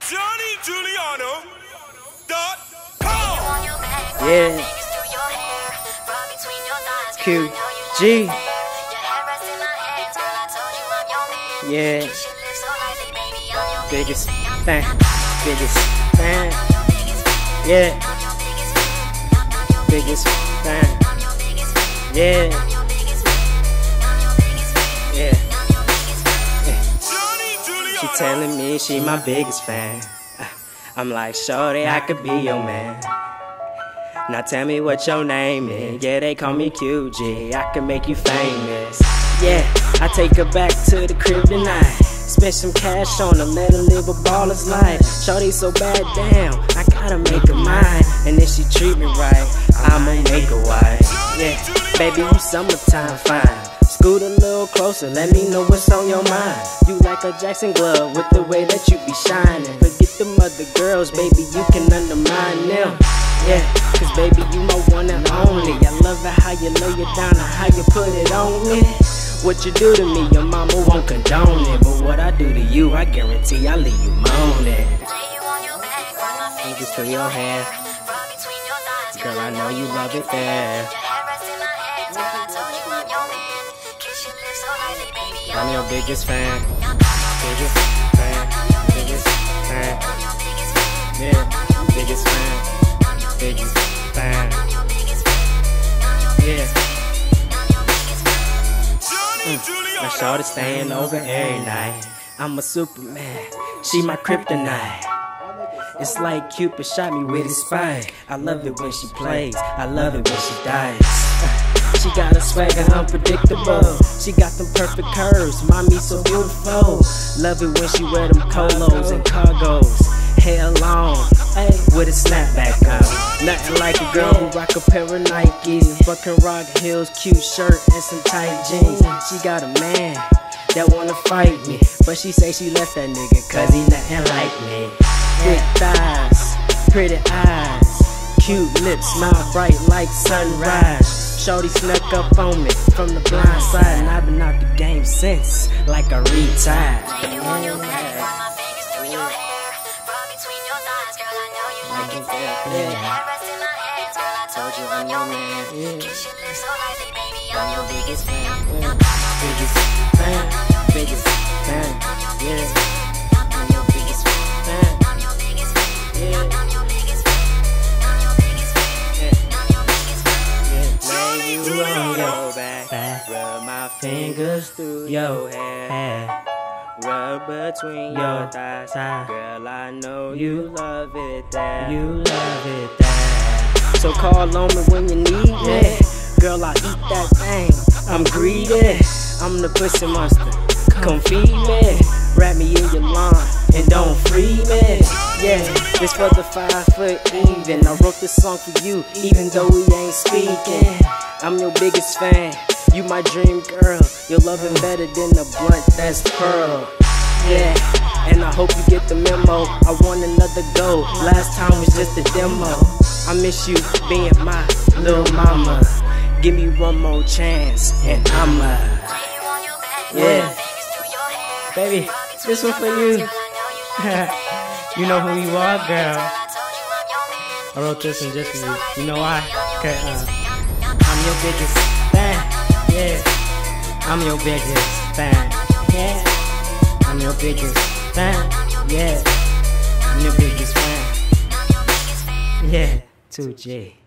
Johnny Giuliano. Yeah. Q G. Yeah. Biggest fan. Biggest fan. Yeah. Biggest fan. Yeah. She telling me she my biggest fan. I'm like, shorty, I could be your man. Now tell me what your name is. Yeah, they call me QG. I can make you famous. Yeah, I take her back to the crib tonight. Spend some cash on her, let her live a baller's life. Shorty so bad, damn, I gotta make her mine. And if she treat me right, I'ma make her wife. Yeah, baby, you summertime fine. Scoot a little closer, let me know what's on your mind. You like a Jackson glove with the way that you be shining. Forget them other girls, baby, you can undermine them. Yeah, cause baby, you my one and only. I love it how you lay it down and how you put it on me. What you do to me, your mama won't condone it. But what I do to you, I guarantee I leave you moaning. Fingers to your hair. Girl, I know you love it there. I'm your biggest fan. Biggest fan. Biggest fan. Yeah, biggest fan. Biggest fan. Yeah. Johnny My shorty staying over every night. I'm a superman. She my kryptonite. It's like Cupid shot me with his spine. I love it when she plays. I love it when she dies. She got a swagger unpredictable. She got them perfect curves. Mommy so beautiful. Love it when she wear them polos and cargos. Hair long, with a snapback on. Nothing like a girl who rock a pair of Nikes. Can rock heels, cute shirt, and some tight jeans. She got a man that wanna fight me. But she say she left that nigga cause he nothing like me. Thick thighs, pretty eyes, cute lips, smile bright like sunrise. Shorty snuck up on me from the blind side, and I've been out the game since, like a retired. Told you I'm your man. I'm your biggest fan. I'm your Biggest fan. Biggest fan. Yeah. Fingers through your hair. Rub between your thighs. Girl, I know you love it there. You love it there. So call on me when you need me. Girl, I eat that thing. I'm greedy. I'm the pussy monster. Come feed me. Wrap me in your lawn and don't free me. Yeah, this for the five foot even. I wrote this song for you, even though we ain't speaking. I'm your biggest fan. You my dream girl. You're loving better than the blunt that's pearl. Yeah, and I hope you get the memo. I want another go. Last time was just a demo. I miss you being my little mama. Give me one more chance, and I'ma. Yeah. Baby, this one for you. you know who you are, girl. I wrote this one just for you. You know why? Cause uh, I'm your biggest fan. Yeah. I'm your biggest fan. Yeah. I'm your biggest fan. Yeah. I'm your biggest fan. Yeah. 2G.